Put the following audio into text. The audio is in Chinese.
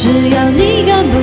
只要你敢。